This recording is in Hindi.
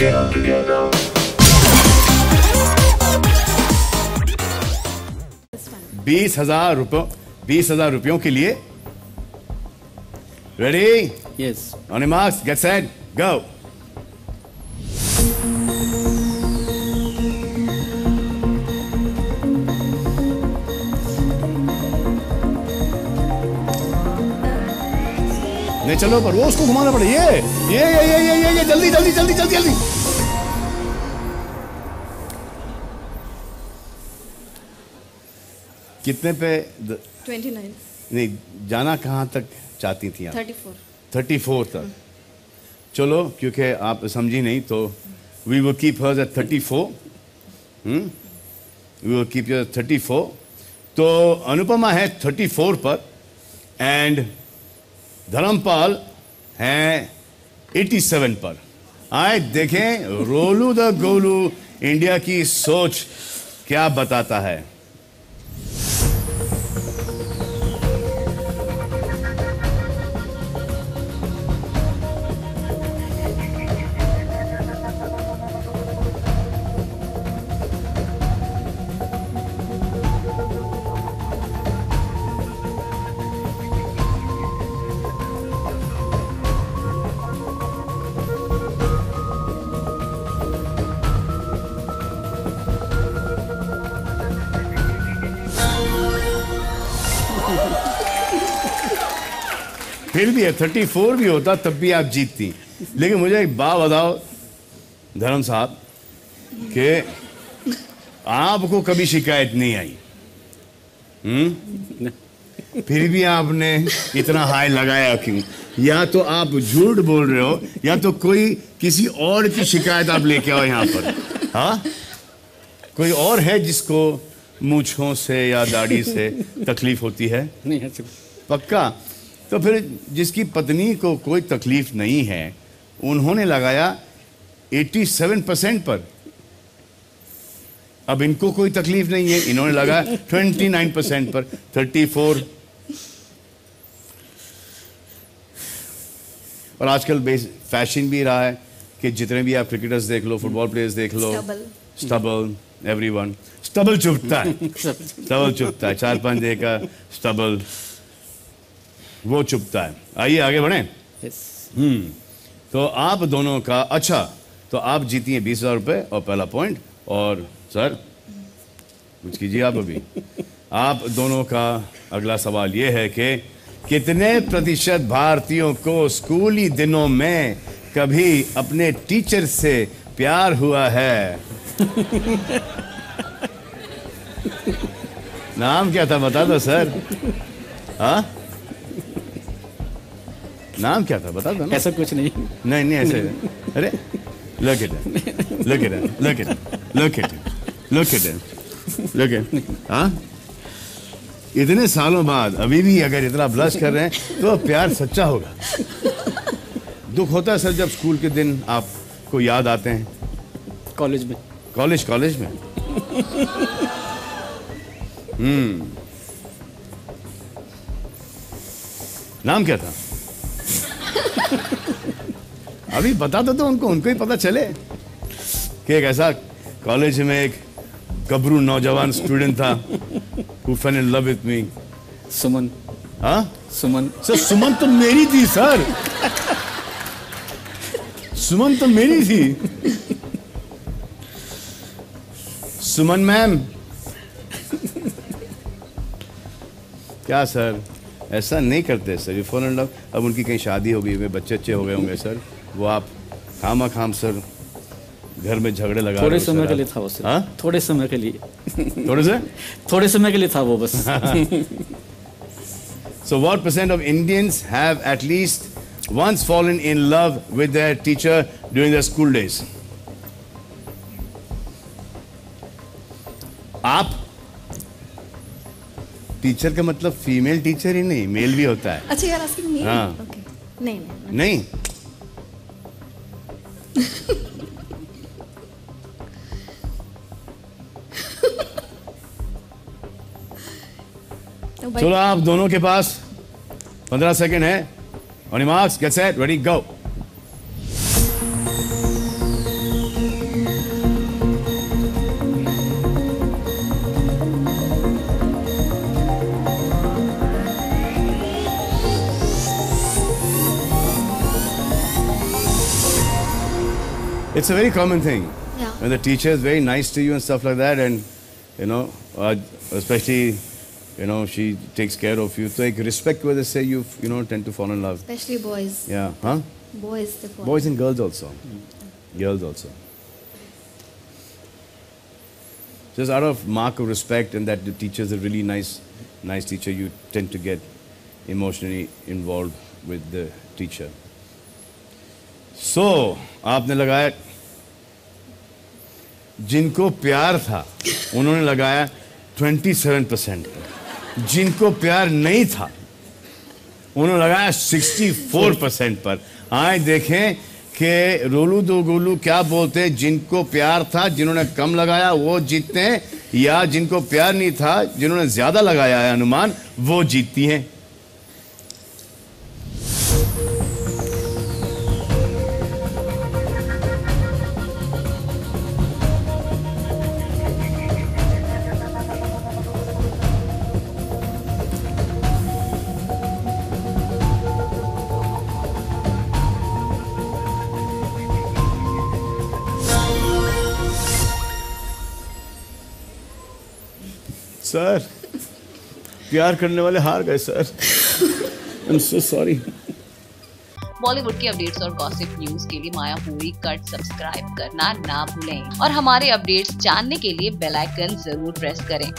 together. बीस हज़ार रुपयों बीस हज़ार रुपयों के लिए ready yes on marks get set go नहीं चलो पर वो उसको घुमाना पड़े। ये ये ये ये ये ये, ये जल्दी जल्दी जल्दी जल्दी जल्दी। कितने पे ट्वेंटी नाइन नहीं जाना कहाँ तक चाहती थी आप? थर्टी फोर थर्टी फोर तक चलो क्योंकि आप समझी नहीं तो we will keep hers at thirty four we will keep you thirty four तो अनुपमा है थर्टी फोर पर एंड धर्मपाल हैं एटी सेवन पर। आए देखें, रोलू द गोलू, इंडिया की सोच क्या बताता है? फिर भी है थर्टी फोर भी होता तब भी आप जीतती। लेकिन मुझे एक बात बताओ धर्म साहब कि आपको कभी शिकायत नहीं आई? हम्म? फिर भी आपने इतना हाई लगाया क्यों? या तो आप झूठ बोल रहे हो या तो कोई किसी और की शिकायत आप लेके आओ यहाँ पर। हाँ? कोई और है जिसको मूछों से या दाढ़ी से तकलीफ़ होती है? नहीं ऐसे पक्का? तो फिर जिसकी पत्नी को कोई तकलीफ़ नहीं है उन्होंने लगाया 87 परसेंट पर। अब इनको कोई तकलीफ़ नहीं है इन्होंने लगाया 29 परसेंट पर 34 और आजकल बेस फ़ैशन भी रहा है कि जितने भी आप क्रिकेटर्स देख लो फुटबॉल प्लेयर्स देख लो. स्टबल। एवरीवन स्टबल चुपता है। स्टबल चुपता है चार पाँच का स्टबल। वो चुपता है। आइए आगे बढ़ें। Yes. तो आप दोनों का अच्छा तो आप जीती हैं बीस हज़ार रुपये और पहला पॉइंट और सर कुछ कीजिए आप अभी। आप दोनों का अगला सवाल ये है कि कितने प्रतिशत भारतीयों को स्कूली दिनों में कभी अपने टीचर से प्यार हुआ है? नाम क्या था? बता दो सर। हाँ? नाम क्या था? बता दो ना। ऐसा कुछ नहीं। नहीं नहीं ऐसे अरे look at it look at it look at it look at it look at it look at it हाँ? इतने सालों बाद अभी भी अगर इतना ब्लश कर रहे हैं तो प्यार सच्चा होगा। दुख होता है सर जब स्कूल के दिन आपको याद आते हैं। कॉलेज में। कॉलेज कॉलेज में। हम्म। नाम क्या था? अभी बता दो तो उनको उनको ही पता चले। कि एक ऐसा कॉलेज में एक गबरू नौजवान स्टूडेंट था who fell in love with me सुमन। हाँ? सुमन। सर सुमन तो मेरी थी सर। सुमन तो मेरी थी। सुमन मैम। क्या सर? ऐसा नहीं करते सर। ये फ़ोन लव अब उनकी कहीं शादी हो गई होगी बच्चे अच्छे हो गए होंगे सर। वो आप खामा खाम सर घर में झगड़े लगा थोड़े समय के लिए था वो सिर्फ़ हाँ? थोड़े समय के लिए। थोड़े से? थोड़े समय के लिए था वो बस। सो percent of Indians have at least once fallen in love with their teacher during their school आप टीचर का मतलब फीमेल टीचर ही नहीं मेल भी होता है। अच्छा यार आस्किंग मी हाँ। ओके नहीं नहीं नहीं। तो चलो आप दोनों के पास पंद्रह सेकंड है। On marks get set ready go It's a very common thing. Yeah. When the teacher is very nice to you and stuff like that, and you know, uh, especially, you know, she takes care of you. So, like, respect where they say you, you know, tend to fall in love. Especially boys. Yeah, huh? Boys, they fall. Boys and girls also. Girls also. Just out of mark of respect and that the teacher is a really nice, nice teacher, you tend to get emotionally involved with the teacher. So, आपने लगाया जिनको प्यार था उन्होंने लगाया 27 परसेंट जिनको प्यार नहीं था उन्होंने लगाया 64 परसेंट पर। आए देखें कि रोलू दो गोलू क्या बोलते हैं जिनको प्यार था जिन्होंने कम लगाया वो जीतते हैं या जिनको प्यार नहीं था जिन्होंने ज़्यादा लगाया है अनुमान वो जीतती हैं। सर। प्यार करने वाले हार गए sir. I am so sorry Bollywood की अपडेट्स और गॉसिप न्यूज़ के लिए माया पूरी कट सब्सक्राइब करना ना भूलें। और हमारे अपडेट्स जानने के लिए बेल आइकन ज़रूर प्रेस करें।